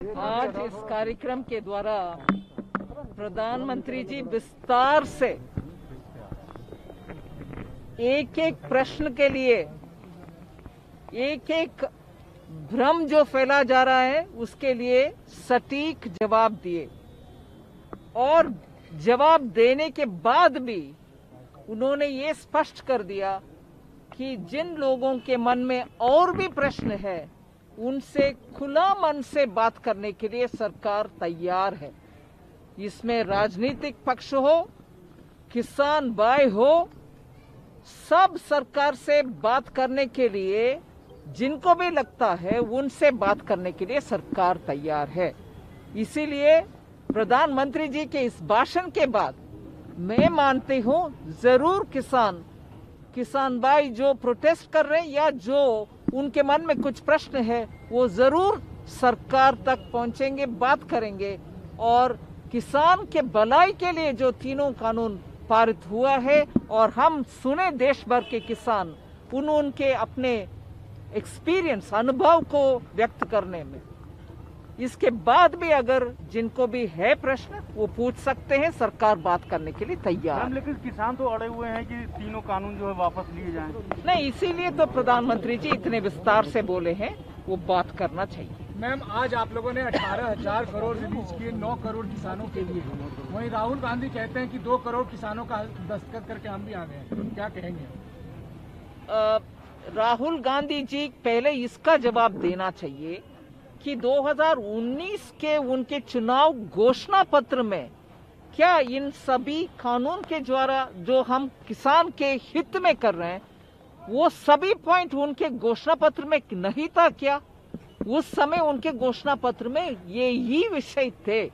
आज इस कार्यक्रम के द्वारा प्रधानमंत्री जी विस्तार से एक एक प्रश्न के लिए एक एक भ्रम जो फैला जा रहा है, उसके लिए सटीक जवाब दिए। और जवाब देने के बाद भी उन्होंने ये स्पष्ट कर दिया कि जिन लोगों के मन में और भी प्रश्न है उनसे खुला मन से बात करने के लिए सरकार तैयार है। इसमें राजनीतिक पक्ष हो, किसान भाई हो, सब सरकार से बात करने के लिए, जिनको भी लगता है, उनसे बात करने के लिए सरकार तैयार है। इसीलिए प्रधानमंत्री जी के इस भाषण के बाद मैं मानती हूँ, ज़रूर किसान किसान भाई जो प्रोटेस्ट कर रहे हैं या जो उनके मन में कुछ प्रश्न है, वो ज़रूर सरकार तक पहुँचेंगे, बात करेंगे। और किसान के भलाई के लिए जो तीनों कानून पारित हुआ है, और हम सुने देश भर के किसान, उन उनके अपने एक्सपीरियंस अनुभव को व्यक्त करने में। इसके बाद भी अगर जिनको भी है प्रश्न वो पूछ सकते हैं सरकार बात करने के लिए तैयार। मैम लेकिन किसान तो अड़े हुए हैं कि तीनों कानून जो है वापस लिए जाएँ। नहीं इसीलिए तो प्रधानमंत्री जी इतने विस्तार से बोले हैं वो बात करना चाहिए। मैम आज आप लोगों ने अठारह हज़ार करोड़ रिलीज़ किए नौ करोड़ किसानों के लिए। वहीं राहुल गांधी कहते हैं कि दो करोड़ किसानों का दस्तखत करके हम भी आ गए क्या कहेंगे? राहुल गांधी जी पहले इसका जवाब देना चाहिए कि 2019 के उनके चुनाव घोषणा पत्र में क्या इन सभी कानून के द्वारा जो हम किसान के हित में कर रहे हैं, वो सभी पॉइंट उनके घोषणा पत्र में नहीं था क्या? उस समय उनके घोषणा पत्र में ये ही विषय थे।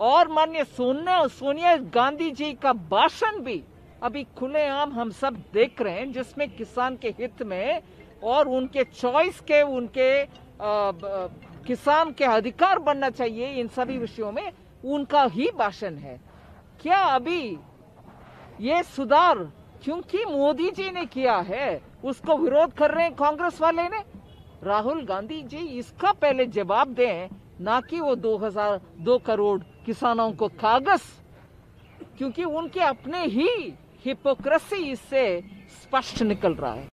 और मान्य सोनिया सोनिया गांधी जी का भाषण भी अभी खुलेआम हम सब देख रहे हैं, जिसमें किसान के हित में और उनके चॉइस के, उनके किसान के अधिकार बनना चाहिए इन सभी विषयों में, उनका ही भाषण है। क्या अभी ये सुधार क्योंकि मोदी जी ने किया है, उसको विरोध कर रहे हैं कांग्रेस वाले ने? राहुल गांधी जी इसका पहले जवाब दें, ना कि वो 2000 दो करोड़ किसानों को कागज़, क्योंकि उनके अपने ही हिपोक्रेसी इससे स्पष्ट निकल रहा है।